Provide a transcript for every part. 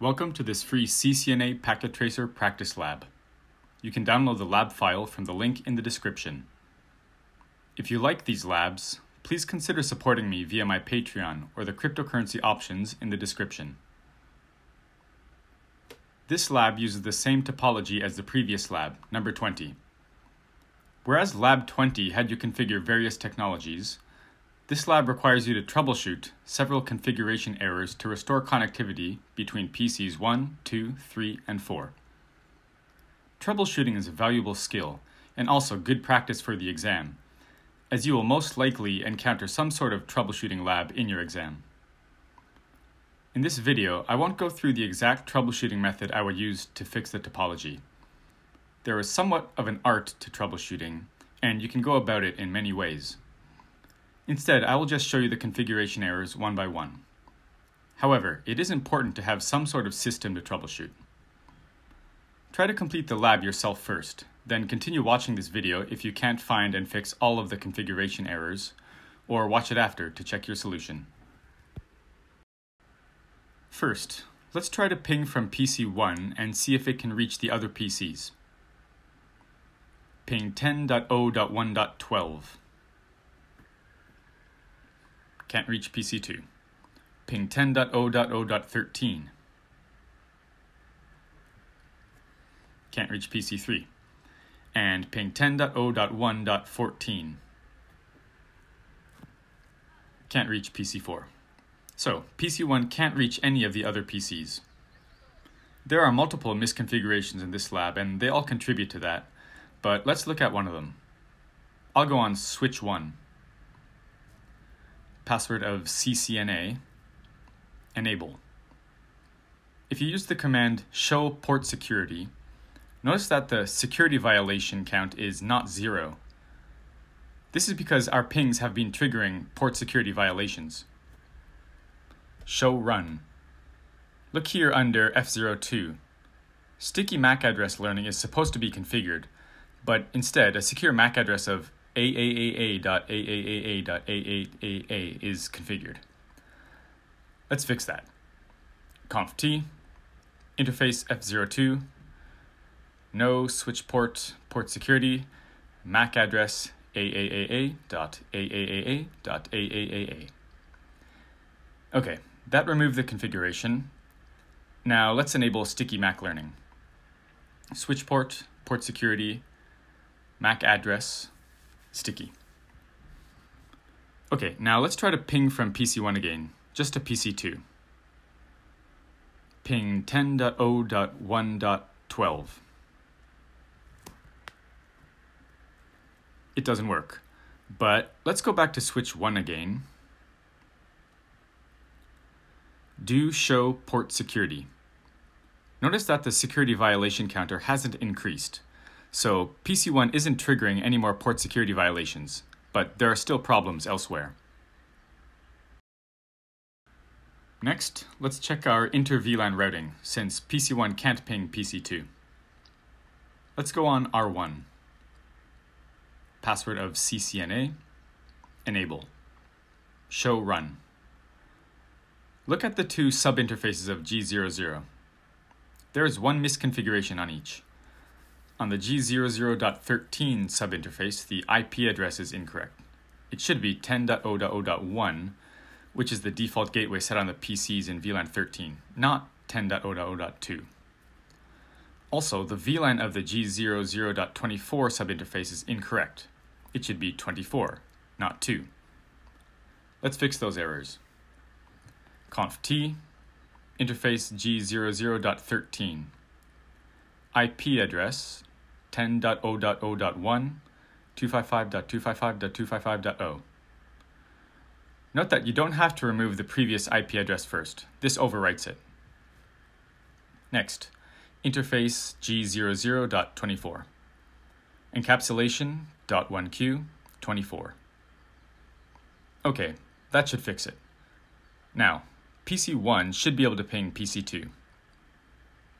Welcome to this free CCNA Packet Tracer practice lab. You can download the lab file from the link in the description. If you like these labs, please consider supporting me via my Patreon or the cryptocurrency options in the description. This lab uses the same topology as the previous lab, number 20. Whereas lab 20 had you configure various technologies, this lab requires you to troubleshoot several configuration errors to restore connectivity between PCs 1, 2, 3, and 4. Troubleshooting is a valuable skill and also good practice for the exam, as you will most likely encounter some sort of troubleshooting lab in your exam. In this video, I won't go through the exact troubleshooting method I would use to fix the topology. There is somewhat of an art to troubleshooting, and you can go about it in many ways. Instead, I will just show you the configuration errors one by one. However, it is important to have some sort of system to troubleshoot. Try to complete the lab yourself first, then continue watching this video if you can't find and fix all of the configuration errors, or watch it after to check your solution. First, let's try to ping from PC 1 and see if it can reach the other PCs. Ping 10.0.1.12 can't reach PC2. Ping 10.0.0.13. Can't reach PC3. And ping 10.0.1.14. Can't reach PC4. So, PC1 can't reach any of the other PCs. There are multiple misconfigurations in this lab, and they all contribute to that, but let's look at one of them. I'll go on switch 1 password of ccna, enable. If you use the command show port security, notice that the security violation count is not zero. This is because our pings have been triggering port security violations. Show run. Look here under F02. Sticky MAC address learning is supposed to be configured, but instead a secure MAC address of AAAA.AAAA.A8AA is configured. Let's fix that. conf t, interface F02, no switch port, port security, MAC address AAAA.AAAA.AAAA. Okay, that removed the configuration. Now let's enable sticky MAC learning. Switch port, port security, MAC address, sticky. Okay, now let's try to ping from PC1 again, just to PC2. Ping 10.0.1.12. It doesn't work. But let's go back to switch 1 again. Do show port security. Notice that the security violation counter hasn't increased. So PC1 isn't triggering any more port security violations, but there are still problems elsewhere. Next, let's check our inter-VLAN routing, since PC1 can't ping PC2. Let's go on R1. Password of CCNA, enable. Show run. Look at the two sub-interfaces of G00. There is one misconfiguration on each. On the G00.13 subinterface, the IP address is incorrect. It should be 10.0.0.1, which is the default gateway set on the PCs in VLAN 13, not 10.0.0.2. Also, the VLAN of the G00.24 subinterface is incorrect. It should be 24, not 2. Let's fix those errors. conf t, interface G00.13. IP address 10.0.0.1, 255.255.255.0. Note that you don't have to remove the previous IP address first. This overwrites it. Next, interface G00.24. Encapsulation .1q 24. Okay, that should fix it. Now, PC1 should be able to ping PC2.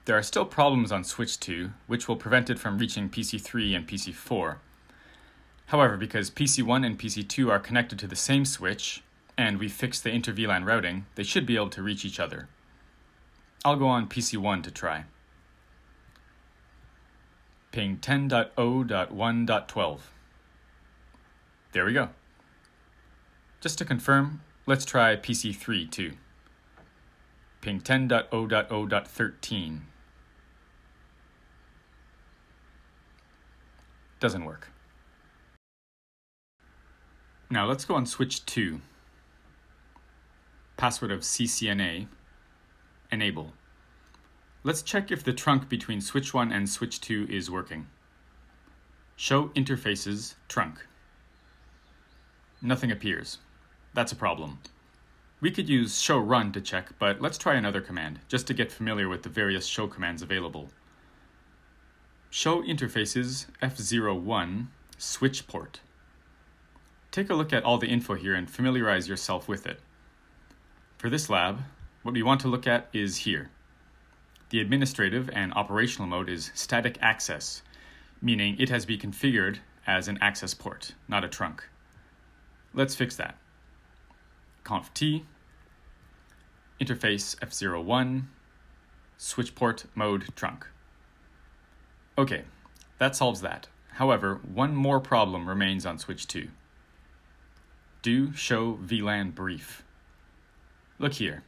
There are still problems on switch 2, which will prevent it from reaching PC3 and PC4. However, because PC1 and PC2 are connected to the same switch, and we fixed the inter-VLAN routing, they should be able to reach each other. I'll go on PC1 to try. Ping 10.0.1.12. There we go. Just to confirm, let's try PC3 too. Ping 10.0.0.13. Doesn't work. Now let's go on switch 2. Password of CCNA. Enable. Let's check if the trunk between switch 1 and switch 2 is working. Show interfaces trunk. Nothing appears. That's a problem. We could use show run to check, but let's try another command, just to get familiar with the various show commands available. Show interfaces F01 switch port. Take a look at all the info here and familiarize yourself with it. For this lab, what we want to look at is here. The administrative and operational mode is static access, meaning it has been configured as an access port, not a trunk. Let's fix that. conf t, interface F01, switch port mode trunk. Okay, that solves that. However, one more problem remains on switch 2. Do show VLAN brief. Look here.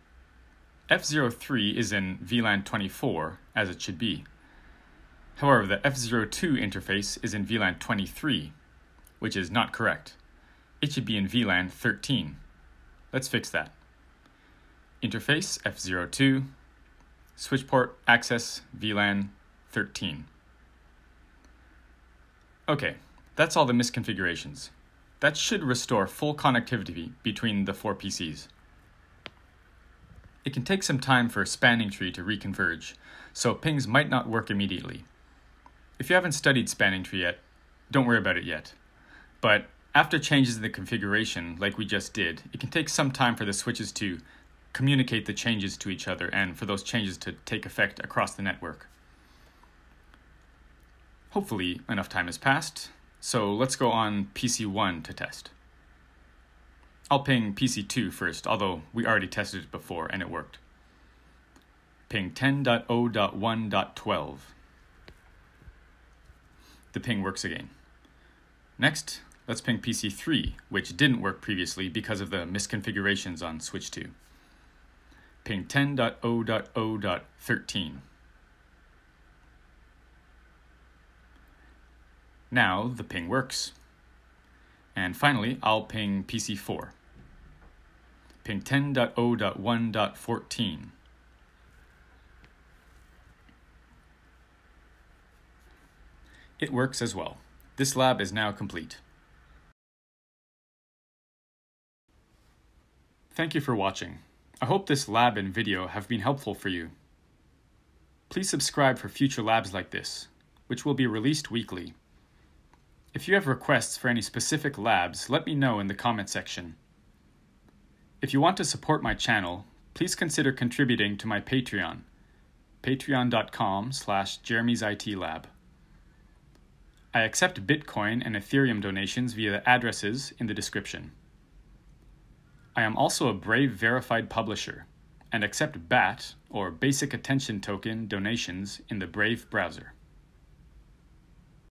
F03 is in VLAN 24, as it should be. However, the F02 interface is in VLAN 23, which is not correct. It should be in VLAN 13. Let's fix that. Interface F02, switch port access VLAN 13. Okay, that's all the misconfigurations. That should restore full connectivity between the four PCs. It can take some time for a spanning tree to reconverge, so pings might not work immediately. If you haven't studied spanning tree yet, don't worry about it yet. But after changes in the configuration, like we just did, it can take some time for the switches to communicate the changes to each other and for those changes to take effect across the network. Hopefully, enough time has passed, so let's go on PC1 to test. I'll ping PC2 first, although we already tested it before and it worked. Ping 10.0.1.12. The ping works again. Next, let's ping PC3, which didn't work previously because of the misconfigurations on switch 2. Ping 10.0.0.13. Now the ping works. And finally, I'll ping PC4. Ping 10.0.1.14. It works as well. This lab is now complete. Thank you for watching. I hope this lab and video have been helpful for you. Please subscribe for future labs like this, which will be released weekly. If you have requests for any specific labs, let me know in the comment section. If you want to support my channel, please consider contributing to my Patreon, patreon.com slash jeremysitlab. I accept Bitcoin and Ethereum donations via the addresses in the description. I am also a Brave verified publisher and accept BAT or Basic Attention Token donations in the Brave browser.